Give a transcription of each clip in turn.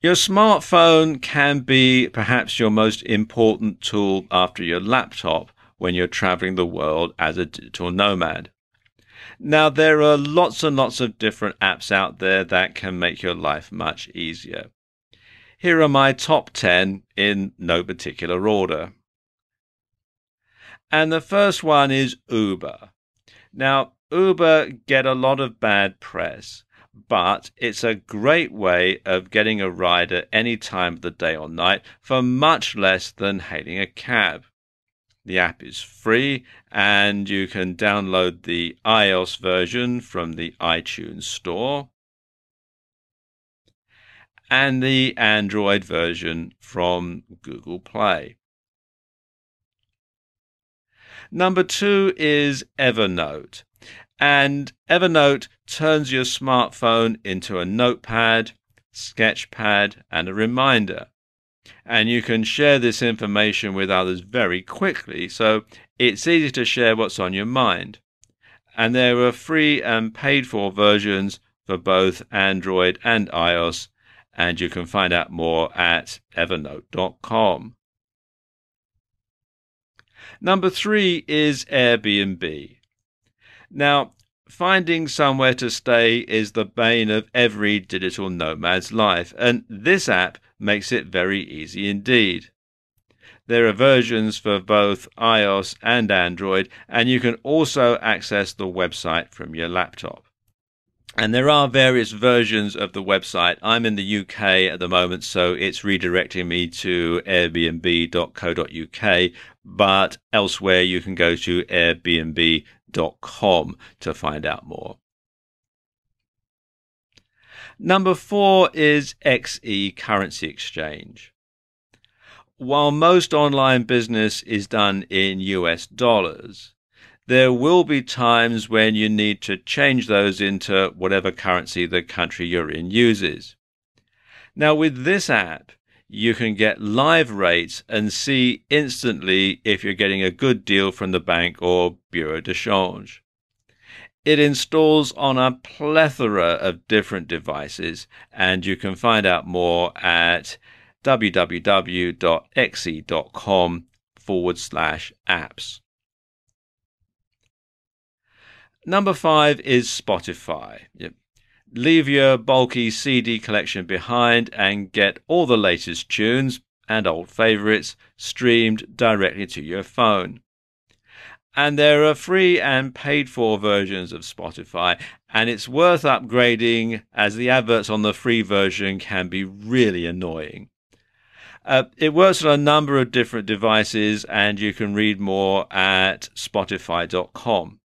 Your smartphone can be perhaps your most important tool after your laptop when you're traveling the world as a digital nomad. Now, there are lots and lots of different apps out there that can make your life much easier. Here are my top 10 in no particular order. And the first one is Uber. Now, Uber get a lot of bad press, but it's a great way of getting a ride at any time of the day or night for much less than hailing a cab. The app is free and you can download the iOS version from the iTunes Store and the Android version from Google Play. Number two is Evernote. And Evernote turns your smartphone into a notepad, sketchpad, and a reminder. And you can share this information with others very quickly, so it's easy to share what's on your mind. And there are free and paid for versions for both Android and iOS, and you can find out more at evernote.com. Number three is Airbnb. Now, finding somewhere to stay is the bane of every digital nomad's life, and this app makes it very easy indeed. There are versions for both iOS and Android, and you can also access the website from your laptop. And there are various versions of the website. I'm in the UK at the moment, so it's redirecting me to airbnb.co.uk. But elsewhere, you can go to airbnb.com to find out more. Number four is XE Currency Exchange. While most online business is done in US dollars, there will be times when you need to change those into whatever currency the country you're in uses. Now, with this app, you can get live rates and see instantly if you're getting a good deal from the bank or bureau de change. It installs on a plethora of different devices, and you can find out more at www.xe.com forward slash apps. Number five is Spotify. Yep. Leave your bulky CD collection behind and get all the latest tunes and old favorites streamed directly to your phone. And there are free and paid for versions of Spotify, and it's worth upgrading as the adverts on the free version can be really annoying. Uh, it works on a number of different devices, and you can read more at spotify.com.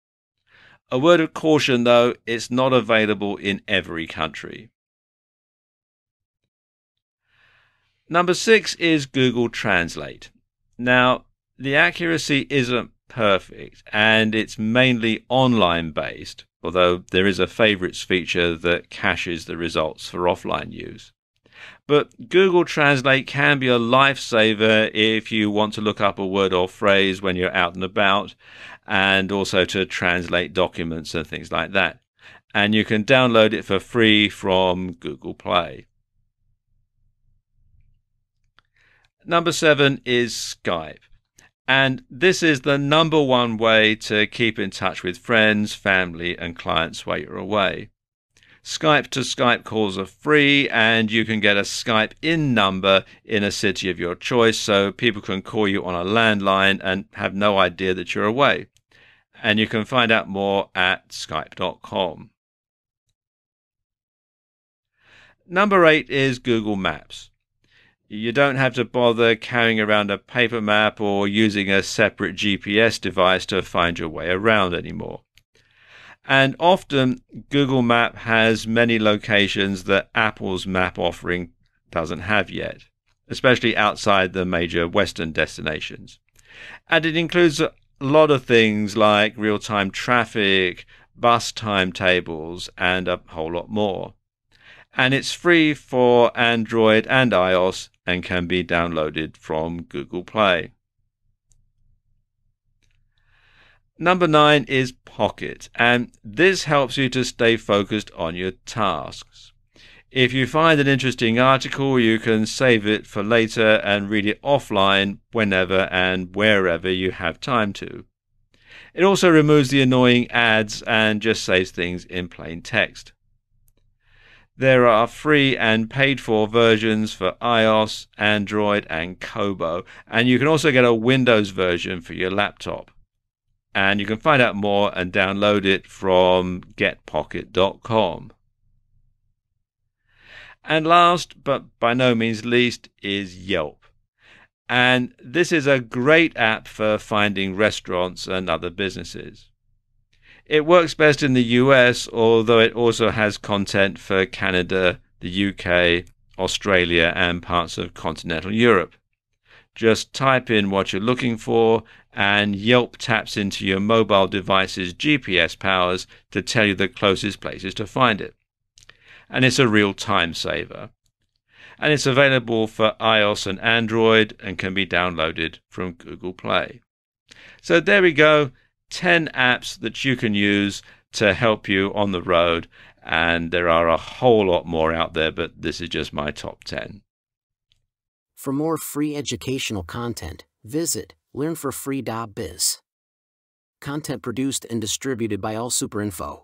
A word of caution though, it's not available in every country. Number six is Google Translate. Now, the accuracy isn't perfect and it's mainly online based, although there is a favorites feature that caches the results for offline use. But Google Translate can be a lifesaver if you want to look up a word or phrase when you're out and about, and also to translate documents and things like that. And you can download it for free from Google Play. Number seven is Skype. And this is the number one way to keep in touch with friends, family, and clients while you're away. Skype to Skype calls are free, and you can get a Skype in number in a city of your choice so people can call you on a landline and have no idea that you're away. And you can find out more at skype.com. Number eight is Google Maps. You don't have to bother carrying around a paper map or using a separate GPS device to find your way around anymore. And often Google Map has many locations that Apple's map offering doesn't have yet, especially outside the major Western destinations. And it includes a lot of things like real time traffic, bus timetables, and a whole lot more. And it's free for Android and iOS and can be downloaded from Google Play. Number nine is Pocket, and this helps you to stay focused on your tasks. If you find an interesting article, you can save it for later and read it offline whenever and wherever you have time to. It also removes the annoying ads and just saves things in plain text. There are free and paid for versions for iOS, Android, and Kobo, and you can also get a Windows version for your laptop. And you can find out more and download it from getpocket.com. And last, but by no means least, is Yelp. And this is a great app for finding restaurants and other businesses. It works best in the US, although it also has content for Canada, the UK, Australia, and parts of continental Europe. Just type in what you're looking for, and Yelp taps into your mobile device's GPS powers to tell you the closest places to find it and it's a real time saver. And it's available for iOS and Android and can be downloaded from Google Play. So there we go 10 apps that you can use to help you on the road. And there are a whole lot more out there, but this is just my top 10. For more free educational content, visit learnforfree.biz. Content produced and distributed by AllSuperInfo.